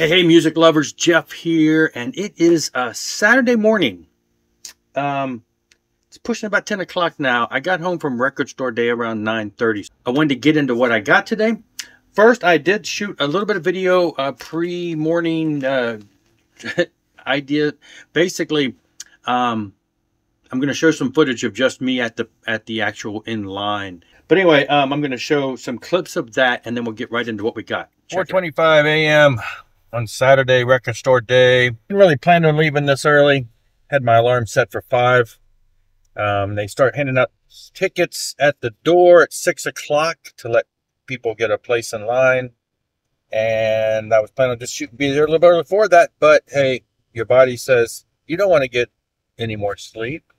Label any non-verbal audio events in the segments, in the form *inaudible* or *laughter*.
Hey, hey, music lovers, Jeff here, and it is a Saturday morning. Um, it's pushing about 10 o'clock now. I got home from record store day around 9.30. I wanted to get into what I got today. First, I did shoot a little bit of video uh, pre-morning uh, *laughs* idea. Basically, um, I'm going to show some footage of just me at the at the actual in line. But anyway, um, I'm going to show some clips of that, and then we'll get right into what we got. 4:25 a.m on Saturday, record store day. Didn't really plan on leaving this early. Had my alarm set for five. Um, they start handing out tickets at the door at six o'clock to let people get a place in line. And I was planning on just shoot, be there a little bit before that, but hey, your body says you don't want to get any more sleep.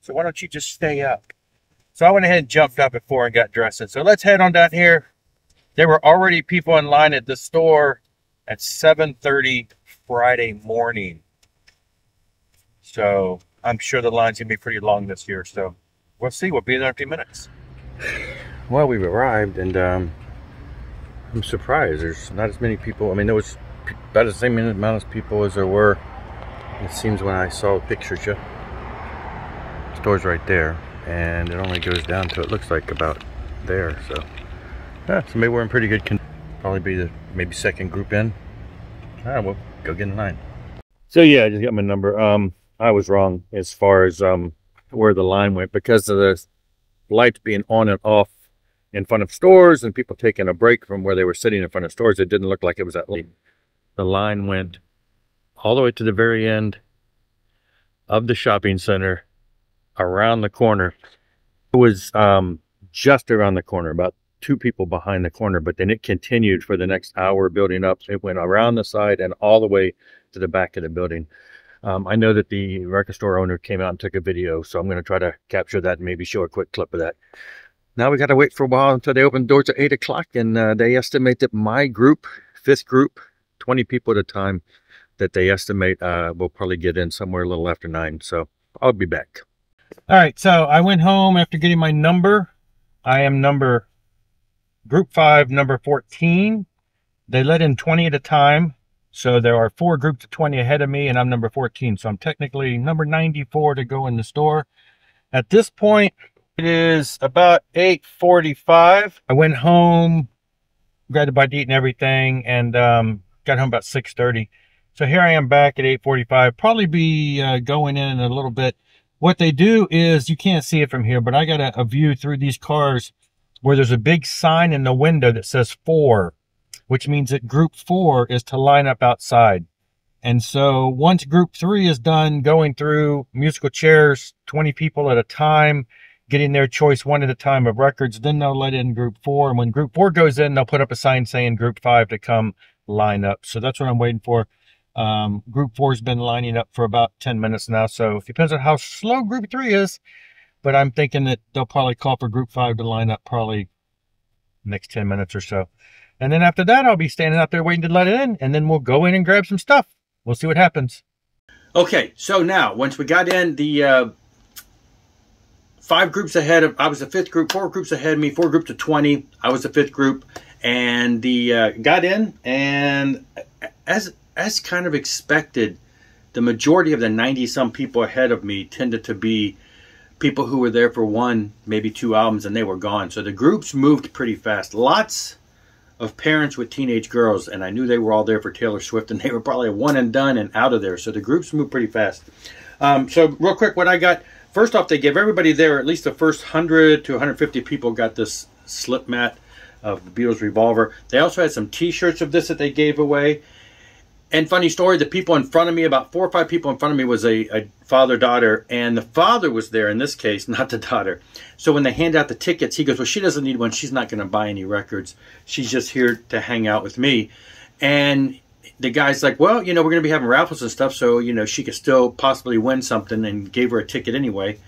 So why don't you just stay up? So I went ahead and jumped up before and got dressed. So let's head on down here. There were already people in line at the store at 7.30 Friday morning. So I'm sure the line's going to be pretty long this year. So we'll see. We'll be there in a few minutes. Well, we've arrived and um, I'm surprised. There's not as many people. I mean, there was about the same amount of people as there were. It seems when I saw pictures. Yeah, store's right there. And it only goes down to, it looks like about there. So, yeah, so maybe we're in pretty good condition probably be the maybe second group in. All right, we'll go get in line. So yeah, I just got my number. Um, I was wrong as far as um where the line went because of the lights being on and off in front of stores and people taking a break from where they were sitting in front of stores. It didn't look like it was that late. The line went all the way to the very end of the shopping center around the corner. It was um, just around the corner, about two people behind the corner, but then it continued for the next hour building up. It went around the side and all the way to the back of the building. Um, I know that the record store owner came out and took a video, so I'm going to try to capture that and maybe show a quick clip of that. Now we got to wait for a while until they open doors at 8 o'clock, and uh, they estimate that my group, fifth group, 20 people at a time, that they estimate uh, will probably get in somewhere a little after 9, so I'll be back. All right, so I went home after getting my number. I am number Group 5, number 14. They let in 20 at a time. So there are four groups of 20 ahead of me, and I'm number 14. So I'm technically number 94 to go in the store. At this point, it is about 8.45. I went home, grabbed a bite to eat and everything, and um, got home about 6.30. So here I am back at 8.45. Probably be uh, going in a little bit. What they do is, you can't see it from here, but I got a, a view through these cars where there's a big sign in the window that says four, which means that group four is to line up outside. And so once group three is done going through musical chairs, 20 people at a time, getting their choice one at a time of records, then they'll let in group four. And when group four goes in, they'll put up a sign saying group five to come line up. So that's what I'm waiting for. Um, group four has been lining up for about 10 minutes now. So it depends on how slow group three is. But I'm thinking that they'll probably call for group five to line up probably next 10 minutes or so. And then after that, I'll be standing out there waiting to let it in. And then we'll go in and grab some stuff. We'll see what happens. Okay, so now once we got in, the uh, five groups ahead of I was the fifth group, four groups ahead of me, four groups of twenty. I was the fifth group, and the uh, got in, and as as kind of expected, the majority of the ninety some people ahead of me tended to be people who were there for one, maybe two albums, and they were gone. So the groups moved pretty fast. Lots of parents with teenage girls, and I knew they were all there for Taylor Swift, and they were probably one and done and out of there. So the groups moved pretty fast. Um, so real quick, what I got first off, they gave everybody there at least the first hundred to 150 people got this slip mat of the Beatles Revolver. They also had some T-shirts of this that they gave away. And funny story, the people in front of me, about four or five people in front of me, was a, a father daughter, and the father was there in this case, *laughs* not the daughter. So when they hand out the tickets, he goes, "Well, she doesn't need one. She's not going to buy any records. She's just here to hang out with me." And the guy's like, "Well, you know, we're going to be having raffles and stuff, so you know, she could still possibly win something." And gave her a ticket anyway.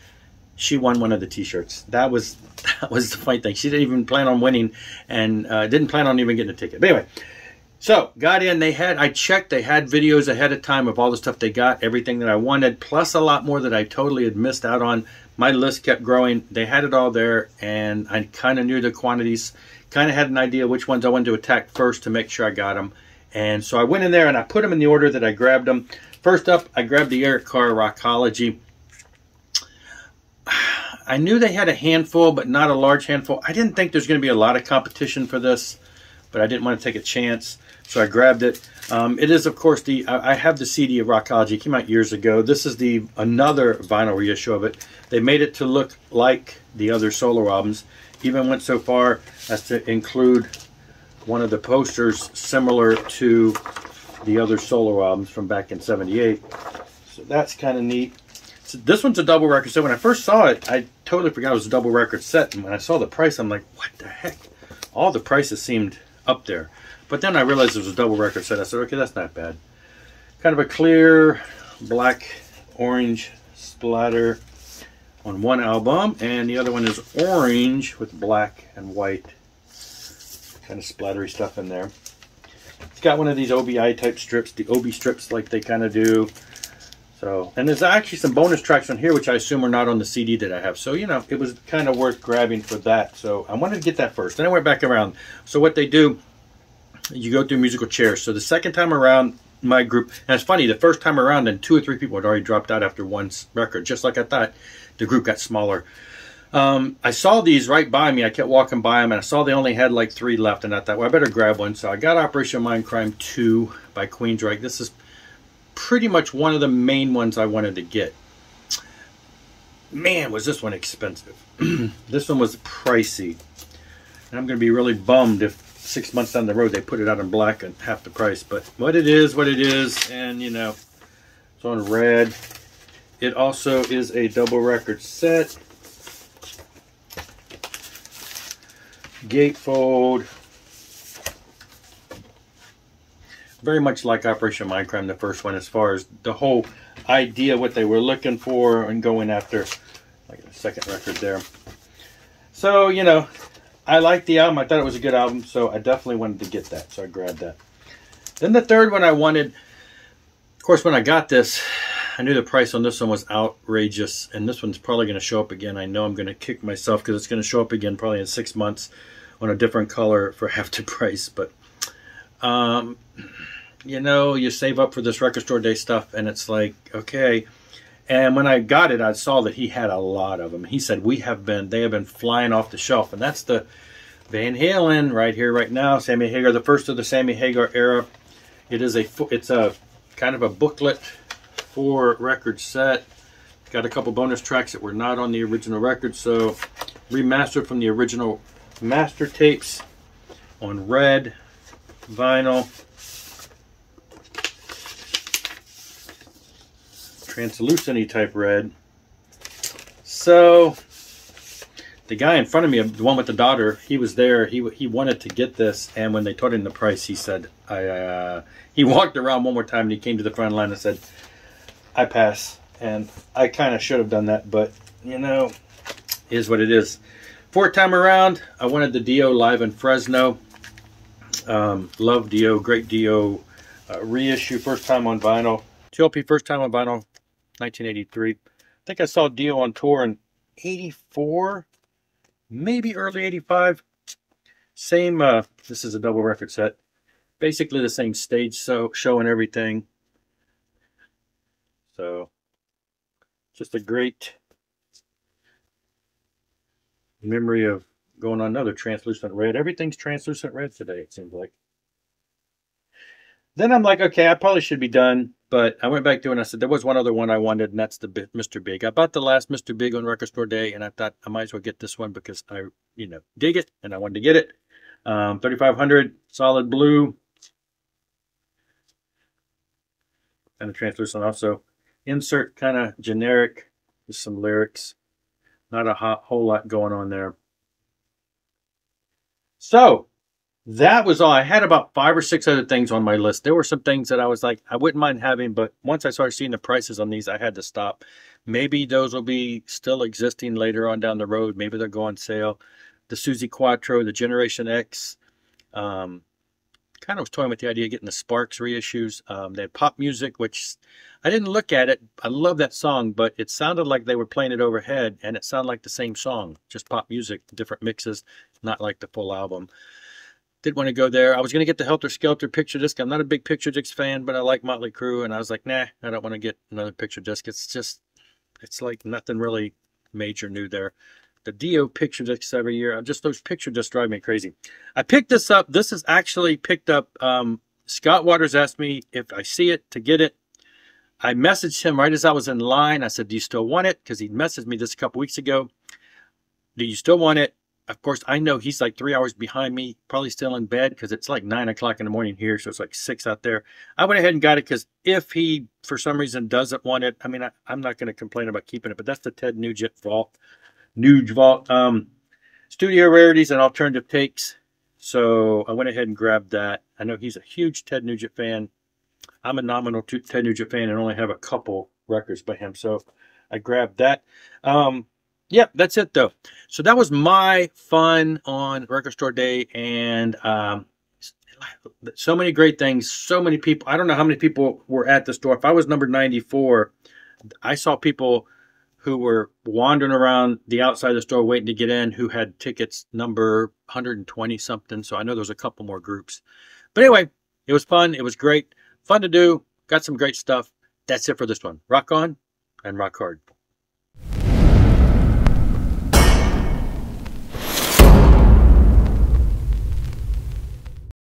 She won one of the T-shirts. That was *laughs* that was the funny thing. She didn't even plan on winning, and uh, didn't plan on even getting a ticket. But anyway. So got in. They had I checked. They had videos ahead of time of all the stuff they got, everything that I wanted, plus a lot more that I totally had missed out on. My list kept growing. They had it all there, and I kind of knew the quantities. Kind of had an idea which ones I wanted to attack first to make sure I got them. And so I went in there and I put them in the order that I grabbed them. First up, I grabbed the Eric Carr Rockology. *sighs* I knew they had a handful, but not a large handful. I didn't think there's going to be a lot of competition for this, but I didn't want to take a chance, so I grabbed it. Um, it is, of course, the I have the CD of Rockology. It came out years ago. This is the another vinyl reissue of it. They made it to look like the other solo albums. Even went so far as to include one of the posters similar to the other solo albums from back in '78. So that's kind of neat. So this one's a double record set. When I first saw it, I totally forgot it was a double record set. And when I saw the price, I'm like, what the heck? All the prices seemed up there. But then I realized it was a double record set. I said, okay, that's not bad. Kind of a clear black orange splatter on one album. And the other one is orange with black and white. Kind of splattery stuff in there. It's got one of these OBI type strips, the OB strips like they kind of do. So, and there's actually some bonus tracks on here, which I assume are not on the CD that I have. So, you know, it was kind of worth grabbing for that. So I wanted to get that first. Then I went back around. So what they do, you go through musical chairs. So the second time around, my group, and it's funny, the first time around, then two or three people had already dropped out after one record. Just like I thought, the group got smaller. Um, I saw these right by me. I kept walking by them, and I saw they only had like three left. And I thought, well, I better grab one. So I got Operation Mindcrime 2 by Queensryche. This is pretty much one of the main ones I wanted to get. Man, was this one expensive. *clears throat* this one was pricey. And I'm going to be really bummed if six months down the road they put it out in black at half the price. But what it is, what it is, and you know, it's on red. It also is a double record set. Gatefold. Very much like Operation Mindcrime, the first one, as far as the whole idea, what they were looking for, and going after, like the second record there. So, you know, I liked the album. I thought it was a good album, so I definitely wanted to get that, so I grabbed that. Then the third one I wanted, of course, when I got this, I knew the price on this one was outrageous, and this one's probably going to show up again. I know I'm going to kick myself because it's going to show up again probably in six months on a different color for *laughs* half the price, but um, you know, you save up for this record store day stuff, and it's like, okay. And when I got it, I saw that he had a lot of them. He said, "We have been, they have been flying off the shelf," and that's the Van Halen right here, right now. Sammy Hagar, the first of the Sammy Hagar era. It is a, it's a kind of a booklet for record set. Got a couple bonus tracks that were not on the original record, so remastered from the original master tapes on red vinyl. Translucent type red. So the guy in front of me, the one with the daughter, he was there. He he wanted to get this, and when they told him the price, he said, "I." Uh, he *laughs* walked around one more time, and he came to the front line and said, "I pass." And I kind of should have done that, but you know, is what it is. Fourth time around, I wanted the Dio live in Fresno. Um, love Dio, great Dio uh, reissue, first time on vinyl. 2LP first time on vinyl, 1983. I think I saw Dio on tour in 84, maybe early 85. Same, uh, this is a double record set. Basically the same stage so, show and everything. So, just a great memory of going on another translucent red. Everything's translucent red today, it seems like. Then I'm like, okay, I probably should be done. But I went back to it and I said, there was one other one I wanted, and that's the Mr. Big. I bought the last Mr. Big on Record Store Day, and I thought I might as well get this one because I, you know, dig it, and I wanted to get it. Um, 3500 solid blue. And the translucent also. Insert kind of generic, just some lyrics. Not a whole lot going on there. So, that was all. I had about five or six other things on my list. There were some things that I was like, I wouldn't mind having, but once I started seeing the prices on these, I had to stop. Maybe those will be still existing later on down the road. Maybe they'll go on sale. The Suzi Quatro, the Generation X. Um, kind of was toying with the idea of getting the Sparks reissues. Um, they had pop music, which I didn't look at it. I love that song, but it sounded like they were playing it overhead, and it sounded like the same song, just pop music, different mixes, not like the full album. Didn't want to go there. I was going to get the Helter Skelter picture disc. I'm not a big picture disc fan, but I like Motley Crue, and I was like, nah, I don't want to get another picture disc. It's just, it's like nothing really major new there. The Dio picture discs every year, just those picture discs drive me crazy. I picked this up. This is actually picked up. Um, Scott Waters asked me if I see it to get it. I messaged him right as I was in line. I said, Do you still want it? Because he messaged me this a couple weeks ago. Do you still want it? Of course, I know he's like three hours behind me, probably still in bed because it's like nine o'clock in the morning here. So it's like six out there. I went ahead and got it because if he, for some reason, doesn't want it, I mean, I, am not going to complain about keeping it, but that's the Ted Nugent Vault. Nuge Vault. Um, studio rarities and alternative takes. So I went ahead and grabbed that. I know he's a huge Ted Nugent fan. I'm a nominal Ted Nugent fan and only have a couple records by him. So I grabbed that. Um, yeah, that's it though. So that was my fun on Record Store Day, and um, so many great things. So many people. I don't know how many people were at the store. If I was number 94, I saw people who were wandering around the outside of the store waiting to get in who had tickets number 120 something. So I know there's a couple more groups. But anyway, it was fun. It was great. Fun to do. Got some great stuff. That's it for this one. Rock on and rock hard.